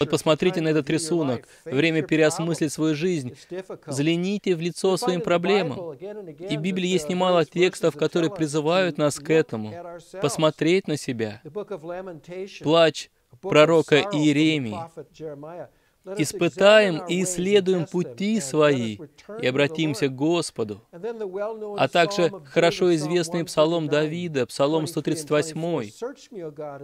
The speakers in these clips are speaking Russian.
Вот посмотрите на этот рисунок. Время переосмыслить свою жизнь. Взгляните в лицо своим проблемам. И в Библии есть немало текстов, которые призывают нас к этому. Посмотреть на себя. Плач пророка Иеремии испытаем и исследуем пути свои и обратимся к Господу. А также хорошо известный псалом Давида, псалом 138.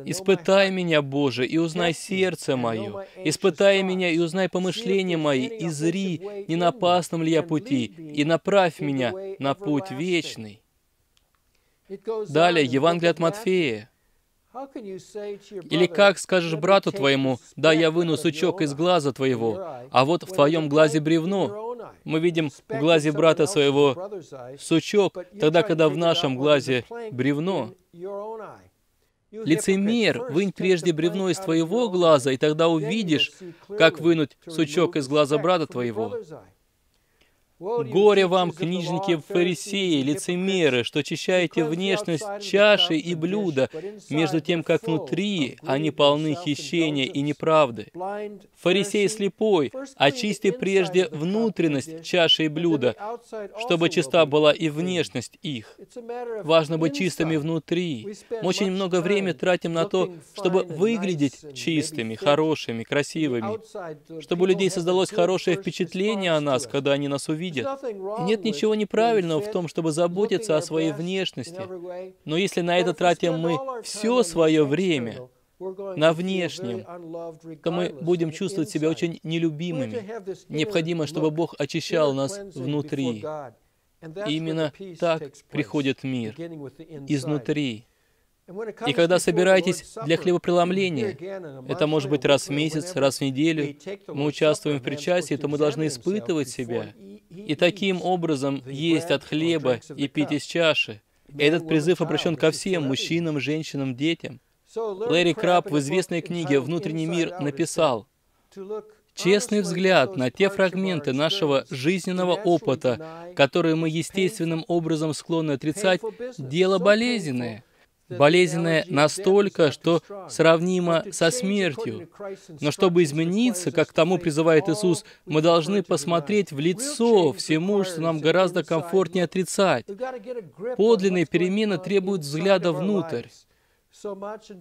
«Испытай меня, Боже, и узнай сердце мое, испытай меня и узнай помышления мои, и зри, не на опасном ли я пути, и направь меня на путь вечный». Далее, Евангелие от Матфея, или как скажешь брату твоему, да, я выну сучок из глаза твоего, а вот в твоем глазе бревно. Мы видим в глазе брата своего сучок, тогда, когда в нашем глазе бревно. Лицемер, вынь прежде бревно из твоего глаза, и тогда увидишь, как вынуть сучок из глаза брата твоего. Горе вам, книжники фарисеи, лицемеры, что очищаете внешность чаши и блюда, между тем, как внутри они полны хищения и неправды. Фарисей слепой, очисти прежде внутренность чаши и блюда, чтобы чиста была и внешность их. Важно быть чистыми внутри. Мы очень много времени тратим на то, чтобы выглядеть чистыми, хорошими, красивыми, чтобы у людей создалось хорошее впечатление о нас, когда они нас увидят видят. И нет ничего неправильного в том, чтобы заботиться о своей внешности. Но если на это тратим мы все свое время, на внешнем, то мы будем чувствовать себя очень нелюбимыми. Необходимо, чтобы Бог очищал нас внутри. И именно так приходит мир, изнутри. И когда собираетесь для хлебопреломления, это может быть раз в месяц, раз в неделю, мы участвуем в причастии, то мы должны испытывать себя. И таким образом есть от хлеба и пить из чаши. Этот призыв обращен ко всем, мужчинам, женщинам, детям. Лэри Краб в известной книге «Внутренний мир» написал, Честный взгляд на те фрагменты нашего жизненного опыта, которые мы естественным образом склонны отрицать, дело болезненное — болезненное настолько, что сравнимо со смертью. Но чтобы измениться, как к тому призывает Иисус, мы должны посмотреть в лицо всему, что нам гораздо комфортнее отрицать. Подлинные перемены требуют взгляда внутрь.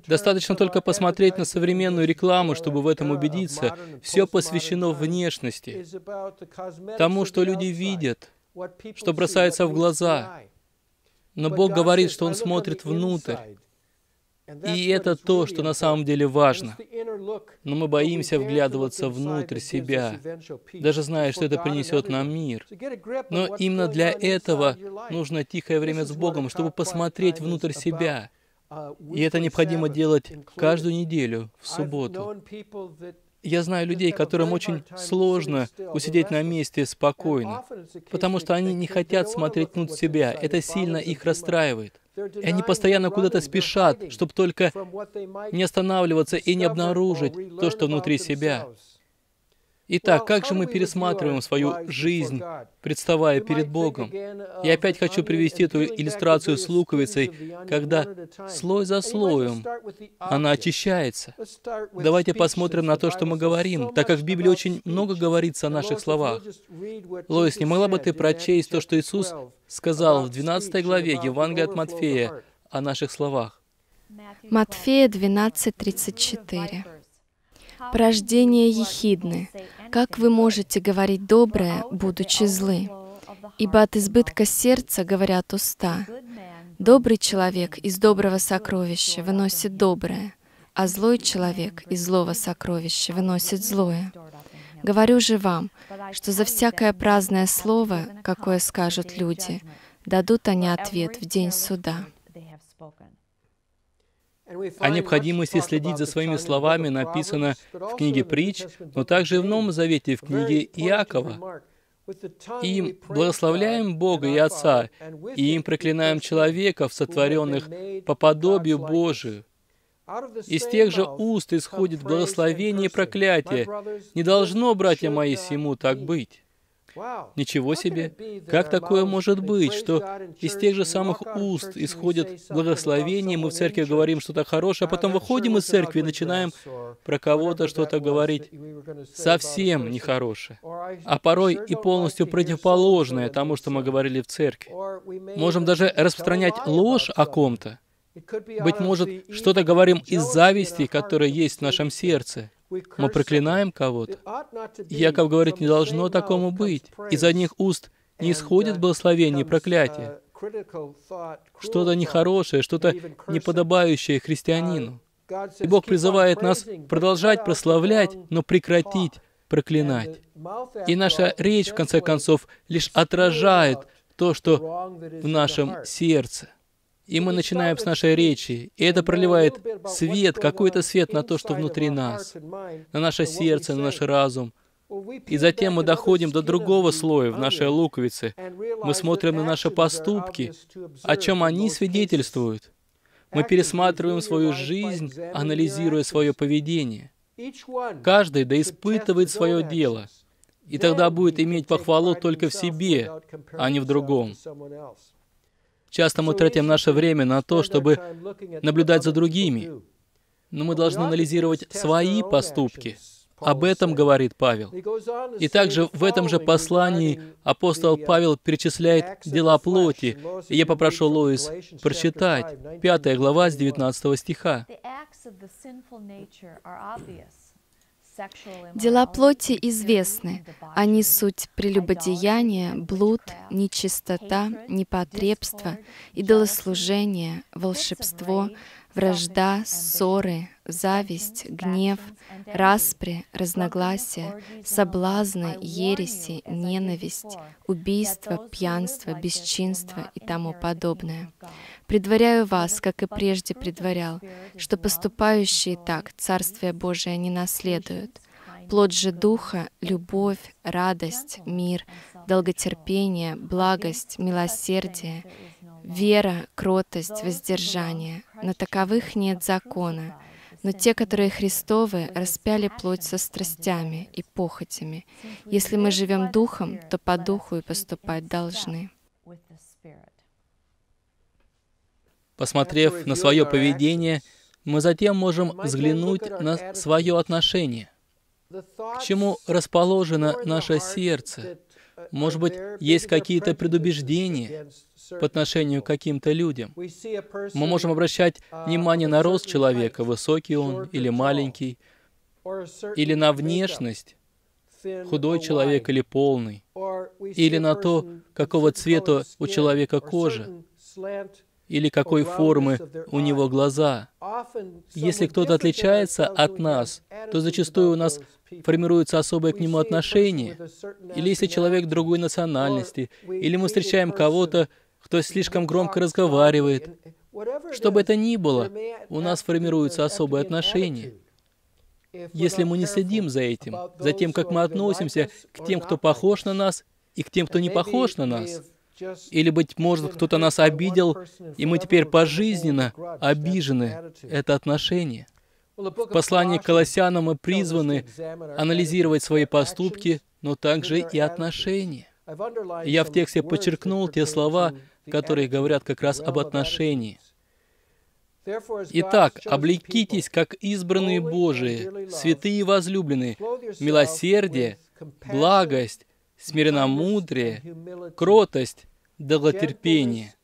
Достаточно только посмотреть на современную рекламу, чтобы в этом убедиться. Все посвящено внешности, тому, что люди видят, что бросается в глаза. Но Бог говорит, что Он смотрит внутрь. И это то, что на самом деле важно. Но мы боимся вглядываться внутрь себя, даже зная, что это принесет нам мир. Но именно для этого нужно тихое время с Богом, чтобы посмотреть внутрь себя. И это необходимо делать каждую неделю, в субботу. Я знаю людей, которым очень сложно усидеть на месте спокойно, потому что они не хотят смотреть внутрь себя. Это сильно их расстраивает. И они постоянно куда-то спешат, чтобы только не останавливаться и не обнаружить то, что внутри себя. Итак, как же мы пересматриваем свою жизнь, представая перед Богом? Я опять хочу привести эту иллюстрацию с луковицей, когда слой за слоем она очищается. Давайте посмотрим на то, что мы говорим, так как в Библии очень много говорится о наших словах. Лоис, не могла бы ты прочесть то, что Иисус сказал в 12 главе Евангелия от Матфея о наших словах? Матфея 12, 34 порождение ехидны. Как вы можете говорить доброе, будучи злы? Ибо от избытка сердца говорят уста. Добрый человек из доброго сокровища выносит доброе, а злой человек из злого сокровища выносит злое. Говорю же вам, что за всякое праздное слово, какое скажут люди, дадут они ответ в день суда. О необходимости следить за своими словами написано в книге Притч, но также и в Новом Завете, в книге Иакова. им благословляем Бога и Отца, и им проклинаем человеков, сотворенных по подобию Божию. Из тех же уст исходит благословение и проклятие. Не должно, братья мои, сему так быть. Ничего себе! Как такое может быть, что из тех же самых уст исходят благословения, мы в церкви говорим что-то хорошее, а потом выходим из церкви и начинаем про кого-то что-то говорить совсем нехорошее, а порой и полностью противоположное тому, что мы говорили в церкви. Можем даже распространять ложь о ком-то. Быть может, что-то говорим из зависти, которая есть в нашем сердце. Мы проклинаем кого-то. Яков говорит, не должно такому быть. Из одних уст не исходит благословение и проклятие. Что-то нехорошее, что-то неподобающее христианину. И Бог призывает нас продолжать прославлять, но прекратить проклинать. И наша речь, в конце концов, лишь отражает то, что в нашем сердце. И мы начинаем с нашей речи, и это проливает свет, какой-то свет на то, что внутри нас, на наше сердце, на наш разум. И затем мы доходим до другого слоя в нашей луковице. Мы смотрим на наши поступки, о чем они свидетельствуют. Мы пересматриваем свою жизнь, анализируя свое поведение. Каждый да испытывает свое дело, и тогда будет иметь похвалу только в себе, а не в другом. Часто мы тратим наше время на то, чтобы наблюдать за другими, но мы должны анализировать свои поступки. Об этом говорит Павел. И также в этом же послании апостол Павел перечисляет дела плоти. И я попрошу Лоис прочитать 5 глава с 19 стиха. Дела плоти известны. Они суть прелюбодеяния, блуд, нечистота, непотребство, идолослужение, волшебство, вражда, ссоры, зависть, гнев, распри, разногласия, соблазны, ереси, ненависть, убийство, пьянство, бесчинство и тому подобное. Предваряю вас, как и прежде предварял, что поступающие так Царствие Божие не наследуют. Плод же Духа — любовь, радость, мир, долготерпение, благость, милосердие, вера, кротость, воздержание. На таковых нет закона. Но те, которые Христовы, распяли плоть со страстями и похотями. Если мы живем духом, то по духу и поступать должны. Посмотрев на свое поведение, мы затем можем взглянуть на свое отношение. К чему расположено наше сердце? Может быть, есть какие-то предубеждения по отношению к каким-то людям. Мы можем обращать внимание на рост человека, высокий он или маленький, или на внешность, худой человек или полный, или на то, какого цвета у человека кожа, или какой формы у него глаза. Если кто-то отличается от нас, то зачастую у нас формируется особое к нему отношение. Или если человек другой национальности, или мы встречаем кого-то, кто слишком громко разговаривает. Что бы это ни было, у нас формируется особое отношение. Если мы не следим за этим, за тем, как мы относимся к тем, кто похож на нас, и к тем, кто не похож на нас, или, быть может, кто-то нас обидел, и мы теперь пожизненно обижены. Это отношение. В послании к Колоссянам мы призваны анализировать свои поступки, но также и отношения. Я в тексте подчеркнул те слова, которые говорят как раз об отношении. Итак, облекитесь, как избранные Божии, святые и возлюбленные, милосердие, благость, смиренномудрие, кротость, долготерпение,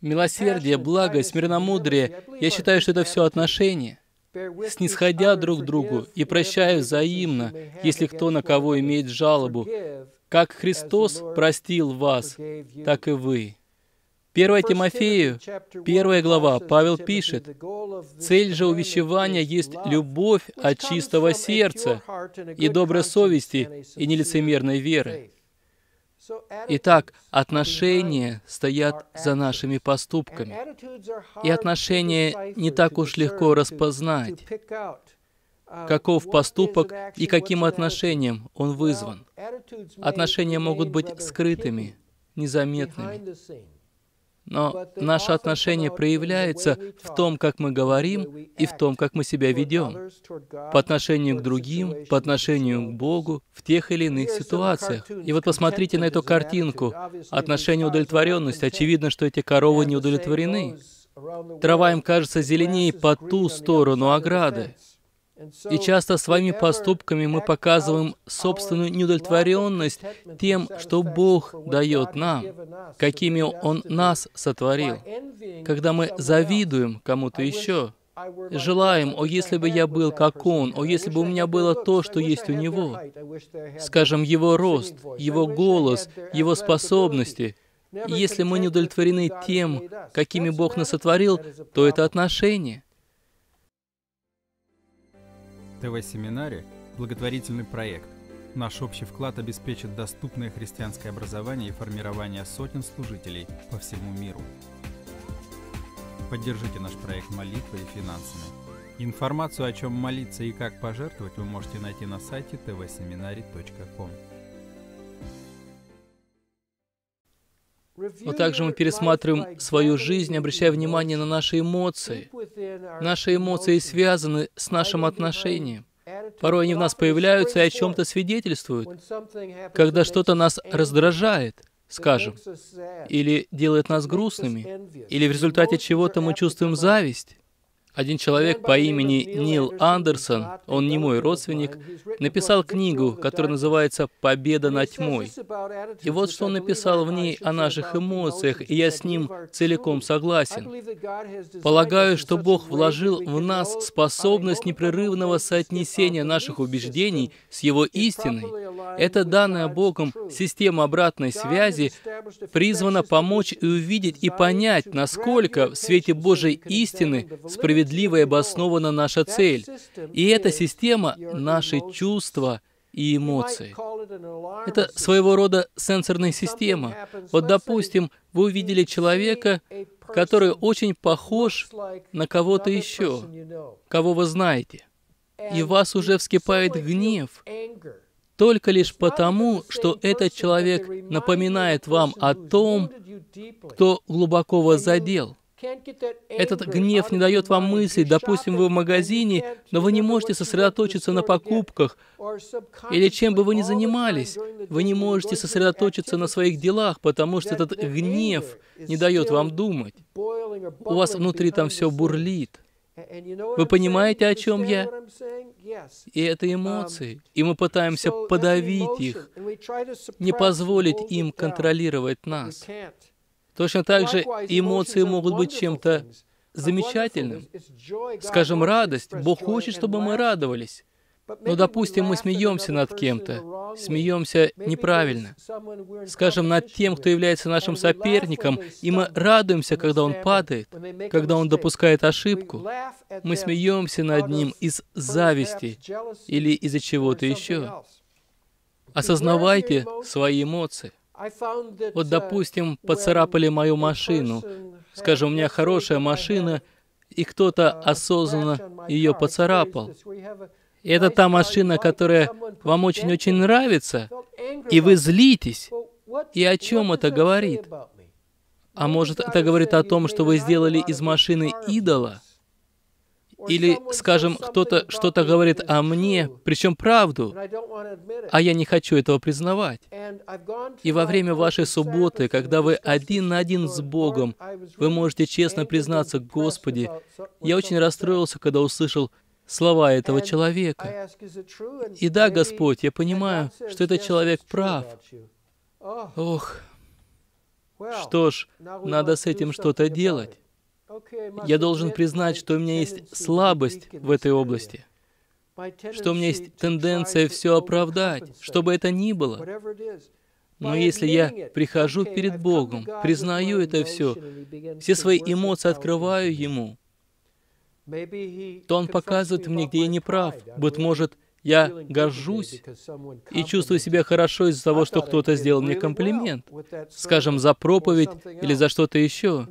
милосердие, благость, смиренномудрие. Я считаю, что это все отношения. Снисходя друг к другу и прощая взаимно, если кто на кого имеет жалобу, как Христос простил вас, так и вы. 1 Тимофею, 1 глава, Павел пишет, «Цель же увещевания есть любовь от чистого сердца и доброй совести и нелицемерной веры». Итак, отношения стоят за нашими поступками. И отношения не так уж легко распознать, каков поступок и каким отношением он вызван. Отношения могут быть скрытыми, незаметными. Но наше отношение проявляется в том, как мы говорим, и в том, как мы себя ведем по отношению к другим, по отношению к Богу в тех или иных ситуациях. И вот посмотрите на эту картинку. Отношение удовлетворенности. Очевидно, что эти коровы не удовлетворены. Трава им кажется зеленее по ту сторону ограды. И часто своими поступками мы показываем собственную неудовлетворенность тем, что Бог дает нам, какими Он нас сотворил. Когда мы завидуем кому-то еще, желаем, о, если бы я был как Он, о, если бы у меня было то, что есть у Него, скажем, Его рост, Его голос, Его способности, если мы не удовлетворены тем, какими Бог нас сотворил, то это отношения. ТВ-семинаре – благотворительный проект. Наш общий вклад обеспечит доступное христианское образование и формирование сотен служителей по всему миру. Поддержите наш проект молитвой и финансами. Информацию, о чем молиться и как пожертвовать, вы можете найти на сайте tvseminary.com. Но также мы пересматриваем свою жизнь, обращая внимание на наши эмоции. Наши эмоции связаны с нашим отношением. Порой они в нас появляются и о чем-то свидетельствуют. Когда что-то нас раздражает, скажем, или делает нас грустными, или в результате чего-то мы чувствуем зависть, один человек по имени Нил Андерсон, он не мой родственник, написал книгу, которая называется «Победа над тьмой». И вот что он написал в ней о наших эмоциях, и я с ним целиком согласен. Полагаю, что Бог вложил в нас способность непрерывного соотнесения наших убеждений с Его истиной. Эта данная Богом система обратной связи призвана помочь и увидеть и понять, насколько в свете Божьей истины справедливо справедлива и обоснована наша цель. И эта система — наши чувства и эмоции. Это своего рода сенсорная система. Вот, допустим, вы увидели человека, который очень похож на кого-то еще, кого вы знаете, и вас уже вскипает гнев, только лишь потому, что этот человек напоминает вам о том, кто глубоко вас задел. Этот гнев не дает вам мыслей. Допустим, вы в магазине, но вы не можете сосредоточиться на покупках. Или чем бы вы ни занимались, вы не можете сосредоточиться на своих делах, потому что этот гнев не дает вам думать. У вас внутри там все бурлит. Вы понимаете, о чем я? И это эмоции. И мы пытаемся подавить их, не позволить им контролировать нас. Точно так же эмоции могут быть чем-то замечательным. Скажем, радость. Бог хочет, чтобы мы радовались. Но, допустим, мы смеемся над кем-то, смеемся неправильно. Скажем, над тем, кто является нашим соперником, и мы радуемся, когда он падает, когда он допускает ошибку. Мы смеемся над ним из зависти или из-за чего-то еще. Осознавайте свои эмоции. Вот, допустим, поцарапали мою машину. Скажем, у меня хорошая машина, и кто-то осознанно ее поцарапал. И это та машина, которая вам очень-очень нравится, и вы злитесь. И о чем это говорит? А может, это говорит о том, что вы сделали из машины идола? Или, скажем, кто-то что-то говорит о мне, причем правду, а я не хочу этого признавать. И во время вашей субботы, когда вы один на один с Богом, вы можете честно признаться, Господи, я очень расстроился, когда услышал слова этого человека. И да, Господь, я понимаю, что этот человек прав. Ох, что ж, надо с этим что-то делать. Я должен признать, что у меня есть слабость в этой области, что у меня есть тенденция все оправдать, что бы это ни было. Но если я прихожу перед Богом, признаю это все, все свои эмоции открываю Ему, то Он показывает мне, где я не прав. Быть может, я горжусь и чувствую себя хорошо из-за того, что кто-то сделал мне комплимент, скажем, за проповедь или за что-то еще.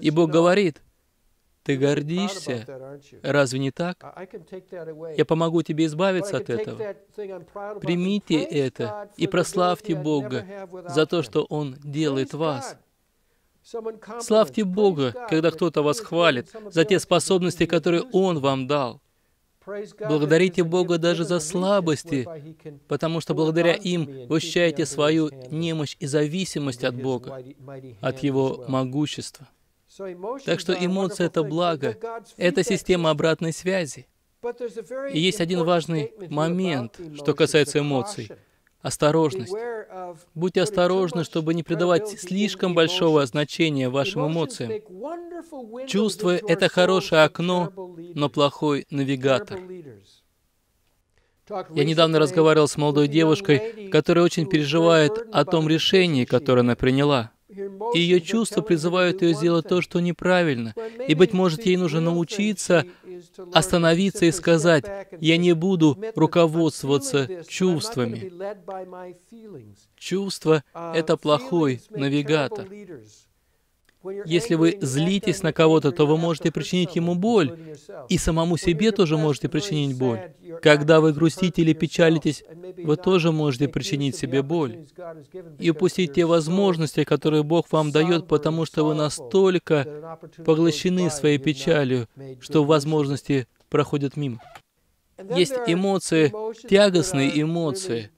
И Бог говорит, ты гордишься? Разве не так? Я помогу тебе избавиться от этого. Примите это и прославьте Бога за то, что Он делает вас. Славьте Бога, когда кто-то вас хвалит за те способности, которые Он вам дал. Благодарите Бога даже за слабости, потому что благодаря им вы ощущаете свою немощь и зависимость от Бога, от Его могущества. Так что эмоции — это благо, это система обратной связи. И есть один важный момент, что касается эмоций — осторожность. Будьте осторожны, чтобы не придавать слишком большого значения вашим эмоциям. Чувство — это хорошее окно, но плохой навигатор. Я недавно разговаривал с молодой девушкой, которая очень переживает о том решении, которое она приняла. И ее чувства призывают ее сделать то, что неправильно. И, быть может, ей нужно научиться остановиться и сказать, «Я не буду руководствоваться чувствами». Чувство — это плохой навигатор. Если вы злитесь на кого-то, то вы можете причинить ему боль, и самому себе тоже можете причинить боль. Когда вы грустите или печалитесь, вы тоже можете причинить себе боль и упустить те возможности, которые Бог вам дает, потому что вы настолько поглощены своей печалью, что возможности проходят мимо. Есть эмоции, тягостные эмоции,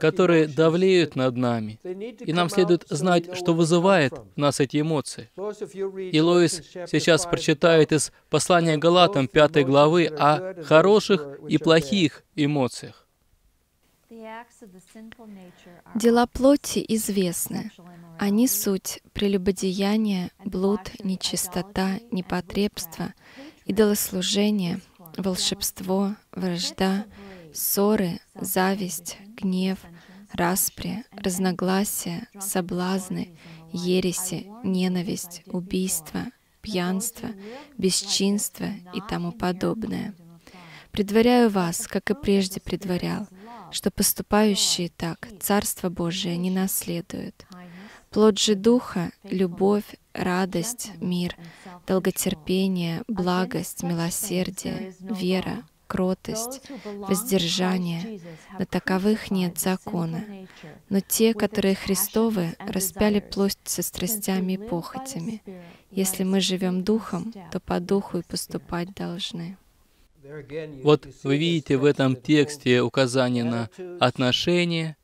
которые давлеют над нами. И нам следует знать, что вызывает в нас эти эмоции. И Лоис сейчас прочитает из послания Галатам 5 главы о хороших и плохих эмоциях. Дела плоти известны. Они суть прелюбодеяние, блуд, нечистота, непотребство, идолослужение, волшебство, вражда, ссоры, зависть, гнев, распри, разногласия, соблазны, ереси, ненависть, убийство, пьянство, бесчинство и тому подобное. Предваряю вас, как и прежде предварял, что поступающие так Царство Божие не наследуют. Плод же Духа — любовь, радость, мир, долготерпение, благость, милосердие, вера, кротость, воздержание, но таковых нет закона. Но те, которые Христовы, распяли плоть со страстями и похотями. Если мы живем духом, то по духу и поступать должны. Вот вы видите в этом тексте указание на отношения,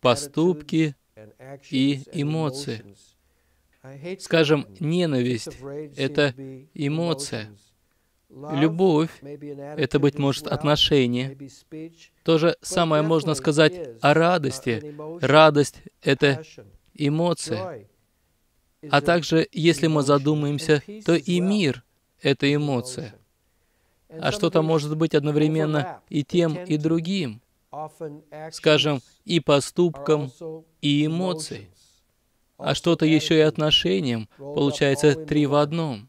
поступки и эмоции. Скажем, ненависть — это эмоция. Любовь — это, быть может, отношение. То же самое можно сказать о радости. Радость — это эмоция. А также, если мы задумаемся, то и мир — это эмоция. А что-то может быть одновременно и тем, и другим. Скажем, и поступком, и эмоцией. А что-то еще и отношением. Получается три в одном.